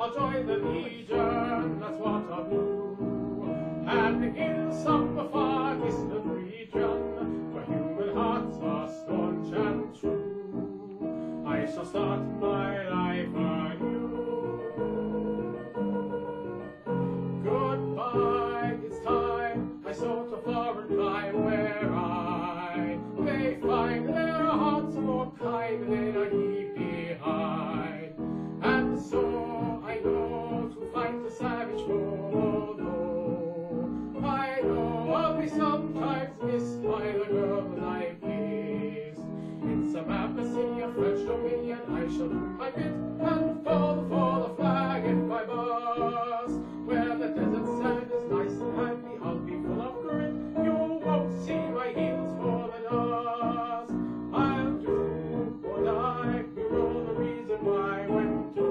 I'll join the legion. that's what i do And in some far distant region, where human hearts are staunch and true, I shall start my life Dominion, I shall do my bit and fall for the flag if I must. Where the desert sand is nice and handy, I'll be full of grit. You won't see my heels for the dust. I'll do or die, you're all the reason why I went to.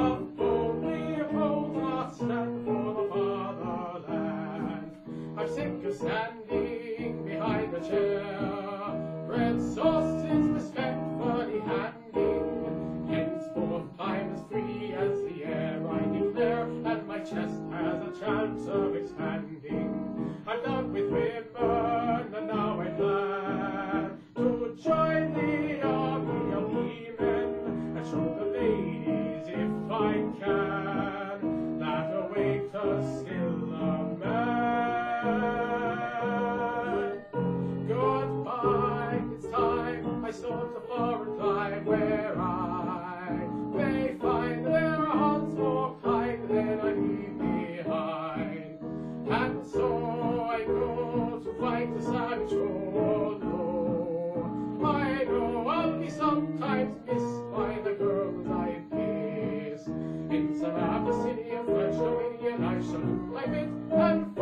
Of only pole must stand for the fatherland. I'm sick of standing behind the chair. Red sauce chest has a chance of expanding. I'm done with women, and now I plan to join the army of men and show the ladies if I can Sahara, the city of French Dominion, I shall my bit and